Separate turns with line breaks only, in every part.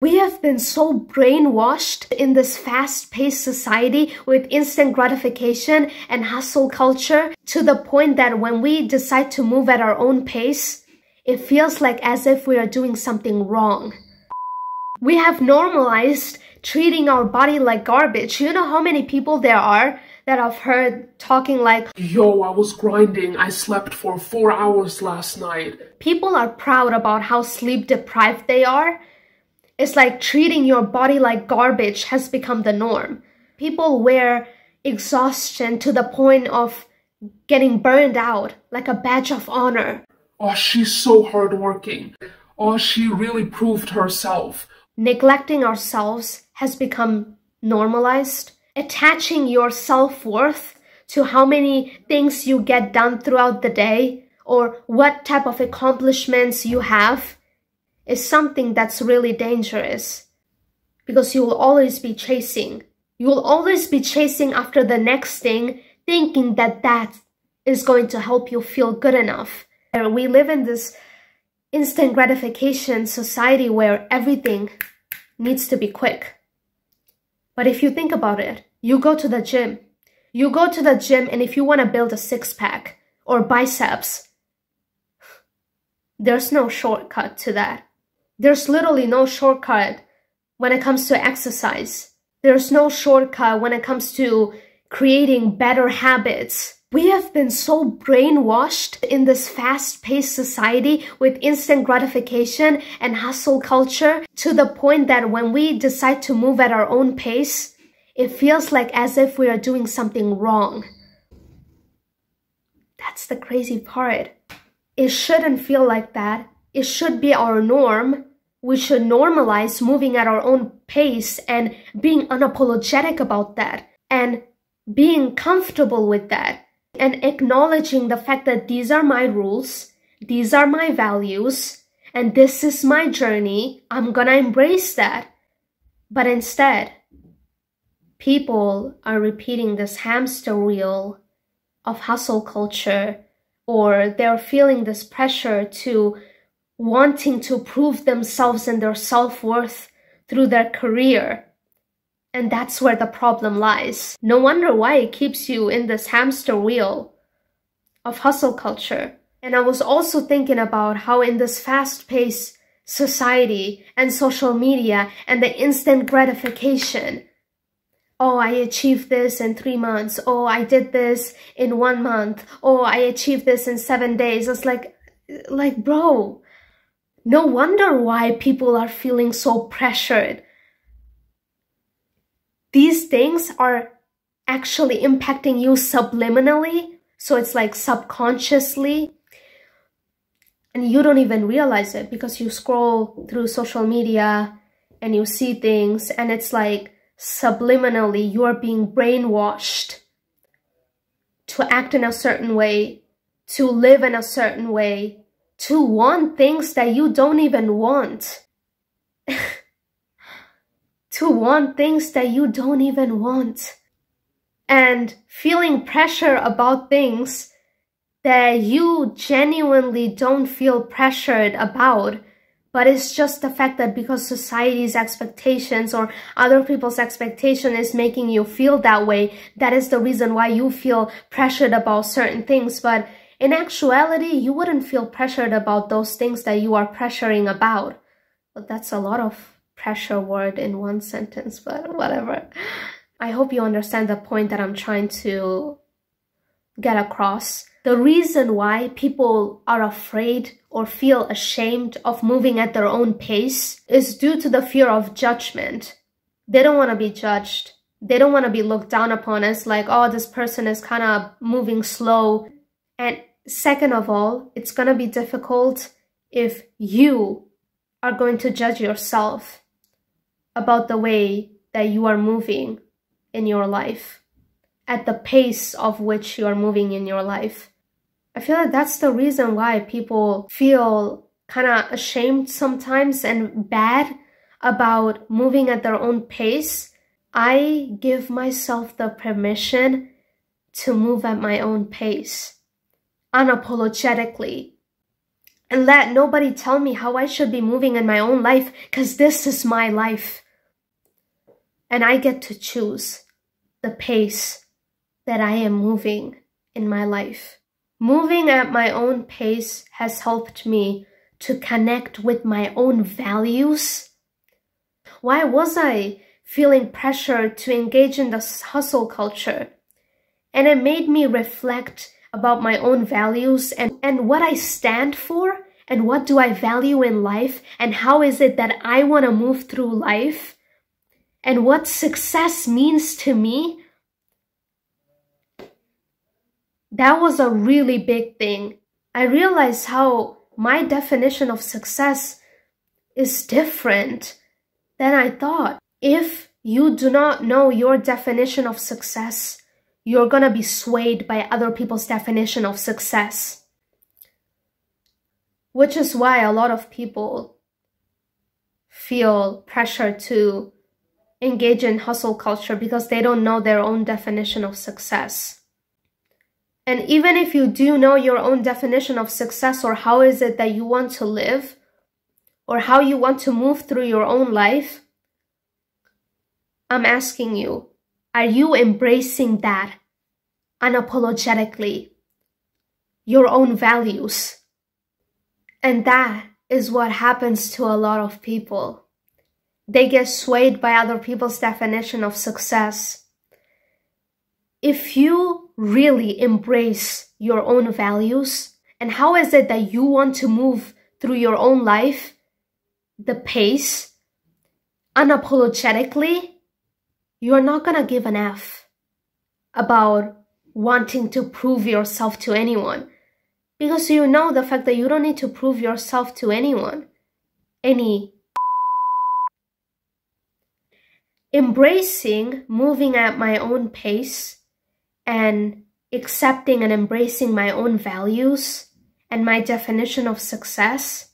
We have been so brainwashed in this fast paced society with instant gratification and hustle culture to the point that when we decide to move at our own pace, it feels like as if we are doing something wrong. We have normalized treating our body like garbage. You know how many people there are that I've heard talking like,
Yo, I was grinding. I slept for four hours last night.
People are proud about how sleep deprived they are it's like treating your body like garbage has become the norm. People wear exhaustion to the point of getting burned out like a badge of honor.
Oh, she's so hardworking. Oh, she really proved herself.
Neglecting ourselves has become normalized. Attaching your self worth to how many things you get done throughout the day or what type of accomplishments you have is something that's really dangerous because you will always be chasing. You will always be chasing after the next thing, thinking that that is going to help you feel good enough. We live in this instant gratification society where everything needs to be quick. But if you think about it, you go to the gym. You go to the gym and if you want to build a six pack or biceps, there's no shortcut to that. There's literally no shortcut when it comes to exercise. There's no shortcut when it comes to creating better habits. We have been so brainwashed in this fast paced society with instant gratification and hustle culture to the point that when we decide to move at our own pace, it feels like as if we are doing something wrong. That's the crazy part. It shouldn't feel like that. It should be our norm we should normalize moving at our own pace and being unapologetic about that and being comfortable with that and acknowledging the fact that these are my rules, these are my values, and this is my journey. I'm gonna embrace that. But instead, people are repeating this hamster wheel of hustle culture or they're feeling this pressure to wanting to prove themselves and their self-worth through their career. And that's where the problem lies. No wonder why it keeps you in this hamster wheel of hustle culture. And I was also thinking about how in this fast-paced society and social media and the instant gratification, oh, I achieved this in three months. Oh, I did this in one month. Oh, I achieved this in seven days. It's like, like, bro, no wonder why people are feeling so pressured. These things are actually impacting you subliminally. So it's like subconsciously. And you don't even realize it because you scroll through social media and you see things and it's like subliminally you are being brainwashed to act in a certain way, to live in a certain way, to want things that you don't even want. to want things that you don't even want. And feeling pressure about things that you genuinely don't feel pressured about. But it's just the fact that because society's expectations or other people's expectation is making you feel that way, that is the reason why you feel pressured about certain things. But in actuality, you wouldn't feel pressured about those things that you are pressuring about. But that's a lot of pressure word in one sentence, but whatever. I hope you understand the point that I'm trying to get across. The reason why people are afraid or feel ashamed of moving at their own pace is due to the fear of judgment. They don't want to be judged. They don't want to be looked down upon as like, oh, this person is kind of moving slow. And Second of all, it's going to be difficult if you are going to judge yourself about the way that you are moving in your life, at the pace of which you are moving in your life. I feel like that's the reason why people feel kind of ashamed sometimes and bad about moving at their own pace. I give myself the permission to move at my own pace unapologetically. and let nobody tell me how I should be moving in my own life because this is my life. And I get to choose the pace that I am moving in my life. Moving at my own pace has helped me to connect with my own values. Why was I feeling pressure to engage in this hustle culture? And it made me reflect about my own values and, and what I stand for and what do I value in life and how is it that I want to move through life and what success means to me. That was a really big thing. I realized how my definition of success is different than I thought. If you do not know your definition of success, you're gonna be swayed by other people's definition of success. Which is why a lot of people feel pressure to engage in hustle culture because they don't know their own definition of success. And even if you do know your own definition of success or how is it that you want to live or how you want to move through your own life, I'm asking you, are you embracing that unapologetically? Your own values. And that is what happens to a lot of people. They get swayed by other people's definition of success. If you really embrace your own values and how is it that you want to move through your own life, the pace, unapologetically, you're not gonna give an F about wanting to prove yourself to anyone because you know the fact that you don't need to prove yourself to anyone. Any embracing moving at my own pace and accepting and embracing my own values and my definition of success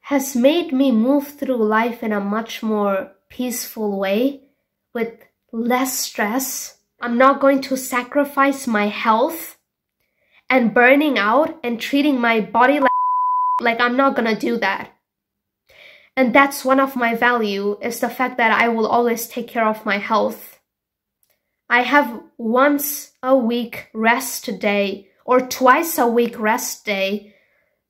has made me move through life in a much more peaceful way with less stress. I'm not going to sacrifice my health and burning out and treating my body like, like I'm not gonna do that. And that's one of my value is the fact that I will always take care of my health. I have once a week rest day or twice a week rest day.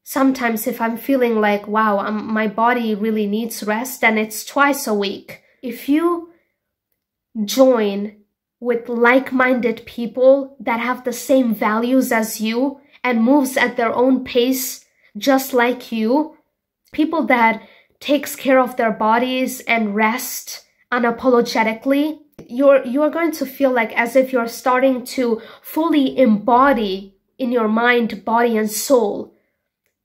Sometimes if I'm feeling like, wow, I'm, my body really needs rest, then it's twice a week. If you join with like-minded people that have the same values as you and moves at their own pace just like you, people that takes care of their bodies and rest unapologetically, you're you're going to feel like as if you're starting to fully embody in your mind, body and soul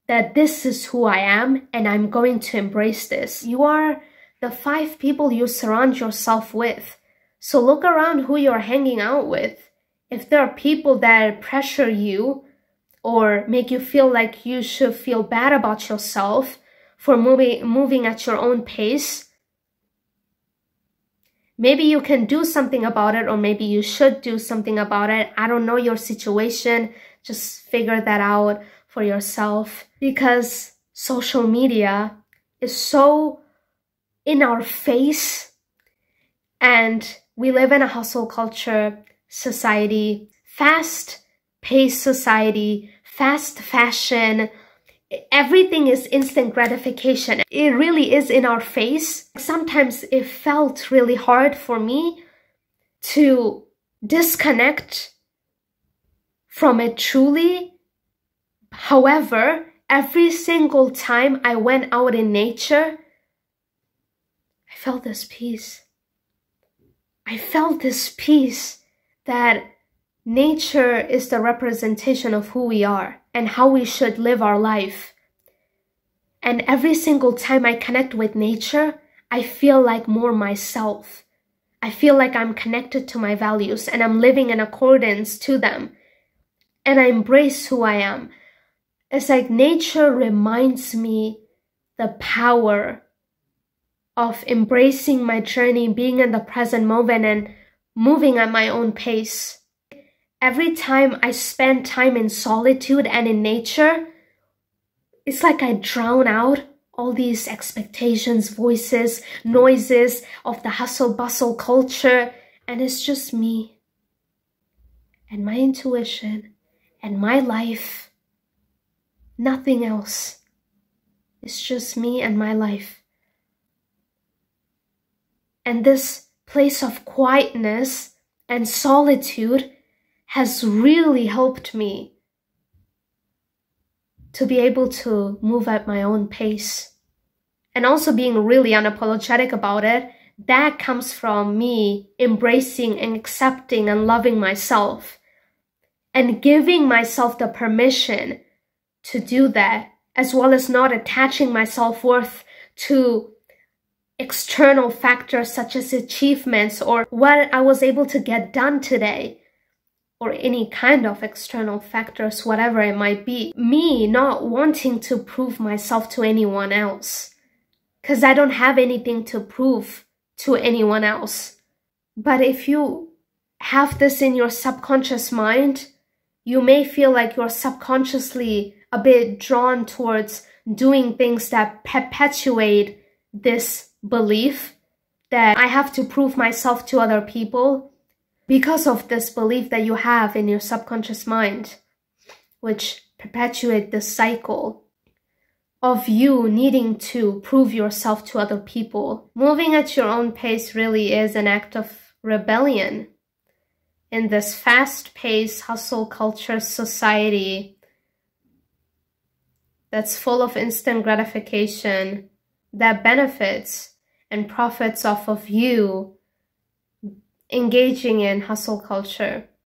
that this is who I am and I'm going to embrace this. You are the five people you surround yourself with so look around who you're hanging out with. If there are people that pressure you or make you feel like you should feel bad about yourself for moving, moving at your own pace, maybe you can do something about it or maybe you should do something about it. I don't know your situation. Just figure that out for yourself because social media is so in our face and we live in a hustle culture society, fast paced society, fast fashion. Everything is instant gratification. It really is in our face. Sometimes it felt really hard for me to disconnect from it truly. However, every single time I went out in nature, I felt this peace. I felt this peace that nature is the representation of who we are and how we should live our life. And every single time I connect with nature, I feel like more myself. I feel like I'm connected to my values and I'm living in accordance to them. And I embrace who I am. It's like nature reminds me the power of embracing my journey, being in the present moment and moving at my own pace. Every time I spend time in solitude and in nature, it's like I drown out all these expectations, voices, noises of the hustle bustle culture, and it's just me and my intuition and my life. Nothing else. It's just me and my life. And this place of quietness and solitude has really helped me to be able to move at my own pace. And also being really unapologetic about it, that comes from me embracing and accepting and loving myself and giving myself the permission to do that, as well as not attaching my self worth to external factors such as achievements or what I was able to get done today or any kind of external factors, whatever it might be. Me not wanting to prove myself to anyone else. Because I don't have anything to prove to anyone else. But if you have this in your subconscious mind, you may feel like you're subconsciously a bit drawn towards doing things that perpetuate this belief that I have to prove myself to other people because of this belief that you have in your subconscious mind, which perpetuate this cycle of you needing to prove yourself to other people. Moving at your own pace really is an act of rebellion in this fast-paced hustle culture society that's full of instant gratification that benefits and profits off of you engaging in hustle culture.